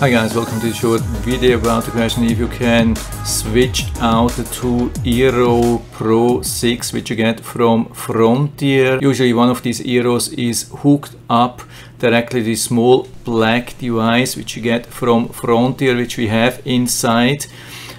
Hi guys, welcome to the short video about the question if you can switch out the two Eero Pro 6 which you get from Frontier. Usually one of these Eeros is hooked up directly the small black device which you get from Frontier which we have inside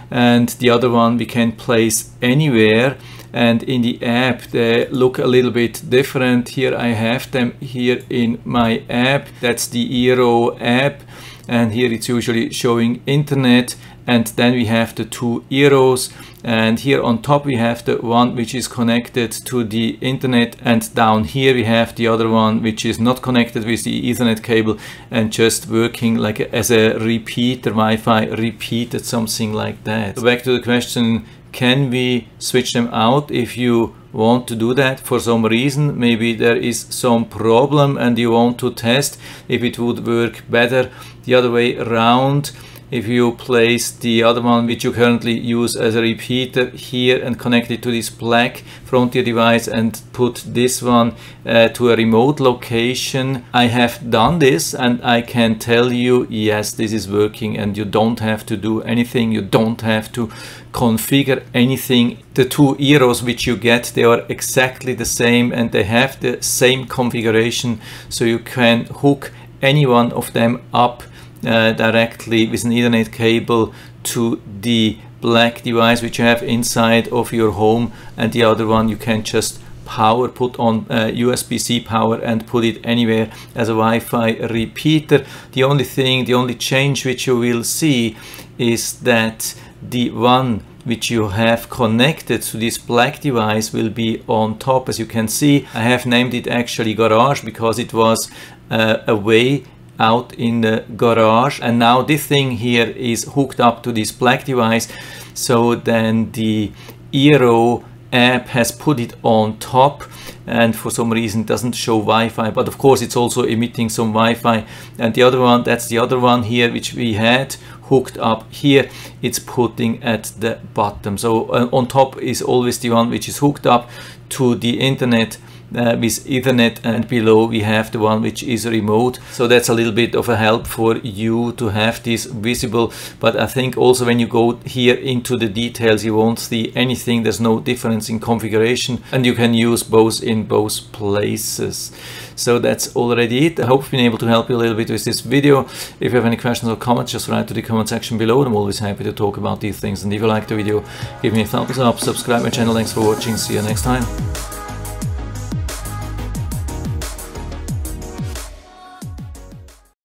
and the other one we can place anywhere and in the app they look a little bit different. Here I have them here in my app. That's the Eero app. And here it's usually showing internet. And then we have the two Eeros. And here on top we have the one which is connected to the internet. And down here we have the other one which is not connected with the ethernet cable and just working like as a repeater Wi-Fi repeated something like that. Back to the question can we switch them out if you want to do that? For some reason maybe there is some problem and you want to test if it would work better the other way around if you place the other one which you currently use as a repeater here and connect it to this black Frontier device and put this one uh, to a remote location. I have done this and I can tell you yes this is working and you don't have to do anything you don't have to configure anything the two Eeros which you get they are exactly the same and they have the same configuration so you can hook any one of them up uh, directly with an ethernet cable to the black device which you have inside of your home and the other one you can just power put on uh, USB-C power and put it anywhere as a Wi-Fi repeater. The only thing the only change which you will see is that the one which you have connected to this black device will be on top. As you can see I have named it actually garage because it was uh, away out in the garage. And now this thing here is hooked up to this black device. So then the Eero app has put it on top. And for some reason doesn't show Wi-Fi. But of course it's also emitting some Wi-Fi. And the other one that's the other one here which we had hooked up here it's putting at the bottom. So uh, on top is always the one which is hooked up to the internet uh, with Ethernet and below we have the one which is remote. So that's a little bit of a help for you to have this visible. But I think also when you go here into the details you won't see anything. There's no difference in configuration. And you can use both in both places. So that's already it. I hope I've been able to help you a little bit with this video. If you have any questions or comments just write to the comment section below I'm always happy to talk about these things. And if you like the video give me a thumbs up subscribe my channel. Thanks for watching. See you next time